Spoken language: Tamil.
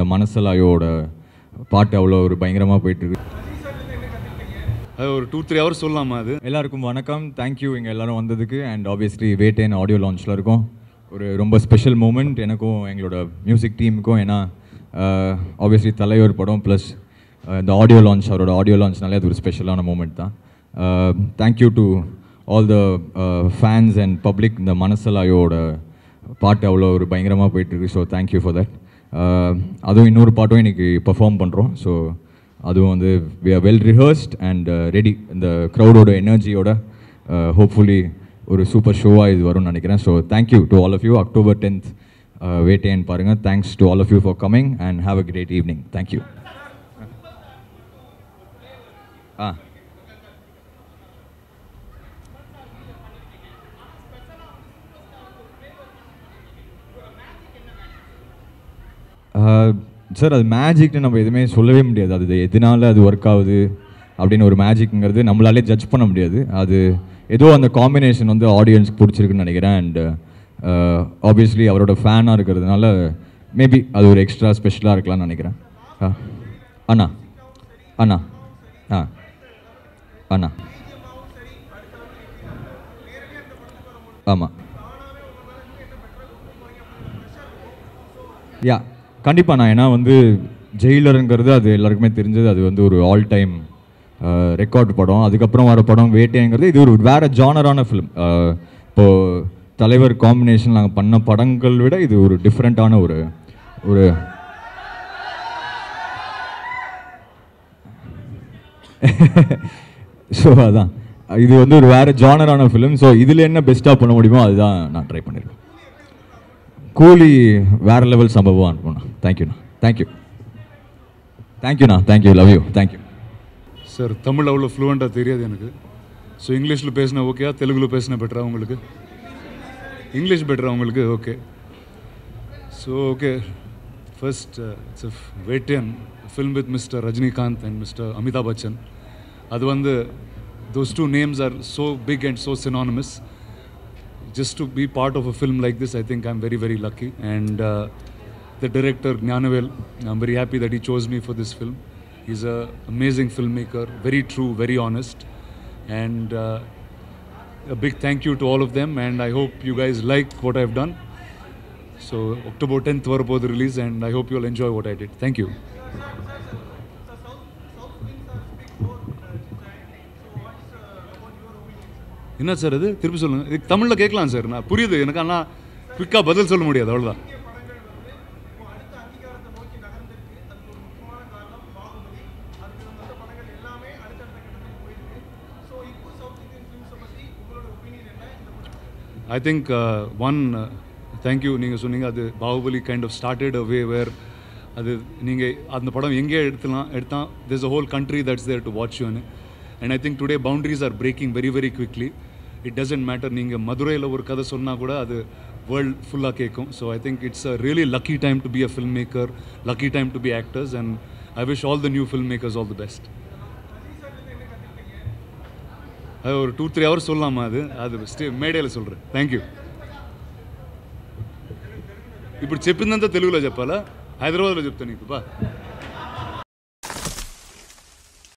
இந்த மனசலாயோட பாட்டு அவ்வளோ ஒரு பயங்கரமாக போயிட்டுருக்கு. அது ஒரு டூ த்ரீ ஹவர்ஸ் சொல்லலாமா அது? எல்லாருக்கும் வணக்கம். தேங்க்யூ இங்கே எல்லாரும் வந்ததுக்கு. அண்ட் ஆப்வியஸ்லி வேட்டேன் ஆடியோ லான்ச்சில் இருக்கோம். ஒரு ரொம்ப ஸ்பெஷல் மூமெண்ட் எனக்கும் எங்களோட மியூசிக் டீமுக்கும் ஏன்னா ஆப்வியஸ்லி தலைவர் படம் ப்ளஸ் இந்த ஆடியோ லான்ச் அவரோட ஆடியோ லான்ச்னாலே அது ஒரு ஸ்பெஷலான மூமெண்ட் தான். Thank you to all the fans and public இந்த மனசலாயோட பாட்டு அவ்வளோ ஒரு பயங்கரமாக போயிட்டுருக்கு. ஸோ தேங்க்யூ ஃபார் தட் அதுவும் இன்னொரு பாட்டும் இன்றைக்கி பெர்ஃபார்ம் பண்ணுறோம் ஸோ அதுவும் வந்து we are well rehearsed and ready இந்த க்ரௌடோட எனர்ஜியோட ஹோப்ஃபுல்லி ஒரு சூப்பர் ஷோவாக இது வரும்னு நினைக்கிறேன். So thank you to all of you October tenth Vettaiyan பாருங்கள் thanks to all of you for coming and have a great evening thank you ah. Sir அது மேஜிக்னு நம்ம எதுவுமே சொல்லவே முடியாது. அது எதனால அது ஒர்க் ஆகுது அப்படின்னு ஒரு மேஜிக்ங்கிறது நம்மளாலே ஜட்ஜ் பண்ண முடியாது. அது ஏதோ அந்த காம்பினேஷன் வந்து ஆடியன்ஸ்க்கு பிடிச்சிருக்குன்னு நினைக்கிறேன். அண்ட் ஆப்வியஸ்லி அவரோட ஃபேனாக இருக்கிறதுனால மேபி அது ஒரு எக்ஸ்ட்ரா ஸ்பெஷலாக இருக்கலாம்னு நினைக்கிறேன். ஆ அண்ணா அண்ணா ஆ அண்ணா. ஆமாம் யா கண்டிப்பாக நான் ஏன்னா வந்து ஜெயிலருங்கிறது அது எல்லாருக்குமே தெரிஞ்சது. அது வந்து ஒரு ஆல் டைம் ரெக்கார்டு படம். அதுக்கப்புறம் வர படம் வேட்டைங்கிறது இது ஒரு வேறு ஜானரான ஃபிலிம் இப்போது தலைவர் காம்பினேஷன் நாங்கள் பண்ண படங்கள் விட இது ஒரு டிஃப்ரெண்ட்டான ஒரு ஒரு ஸோ அதான். இது வந்து ஒரு வேறு ஜானரான ஃபிலிம் ஸோ இதில் என்ன பெஸ்ட்டாக பண்ண முடியுமோ அதுதான் நான் ட்ரை பண்ணியிருக்கேன் கூலி வேற லெவல் சம்பவம் அனுப்புண்ணா தேங்க்யூண்ணா தேங்க்யூ தேங்க்யூண்ணா thank you love you thank you sir Tamil அவ்வளோ ஃப்ளூவெண்ட்டாக தெரியாது எனக்கு. ஸோ இங்கிலீஷில் பேசினா ஓகேயா தெலுங்கில் பேசினா பெட்டரா உங்களுக்கு? இங்கிலீஷ் பெட்டரா உங்களுக்கு? Okay so okay first it's Vettaiyan film with mister Rajinikanth and mister Amitabh Bachchan அது வந்து those two names are so big and so synonymous just to be part of a film like this, I think I'm very, very lucky. And uh, the director, Gnanavel, I'm very happy that he chose me for this film. He's an amazing filmmaker, very true, very honest. And uh, a big thank you to all of them. And I hope you guys like what I've done. So, October 10th, Varapod release, and I hope you'll enjoy what I did. Thank you. என்ன சார் இது? திருப்பி சொல்லுங்க. இதுக்கு தமிழில் கேட்கலாம் சார். நான் புரியுது. எனக்கு ஆனால் குயிக்காக பதில் சொல்ல முடியாது. அவ்வளோதான் ஐ திங்க் ஒன் தேங்க்யூ நீங்கள் சொன்னீங்க அது Baahubali kind of started a way where அது நீங்கள் அந்த படம் எங்கே எடுத்துலாம் எடுத்தால் this a whole country that's there to watch யூன்னு and I think today boundaries are breaking very very quickly it doesn't matter நீங்கள் மதுரையில் ஒரு கதை சொன்னால் கூட அது வேர்ல்ட் ஃபுல்லாக கேட்கும் so I think it's a really lucky time to be a filmmaker lucky time to be actors and I wish all the new filmmakers all the best அது ஒரு டூ த்ரீ ஹவர்ஸ் சொல்லலாமா அது அது ஸ்டே మేడేలో சொல்கிறேன் థ్యాంక్ యూ ఇప్పుడు చెప్పిందంతా తెలుగులో చెప్పాలా హైదరాబాద్లో చెప్తాను నీకు బా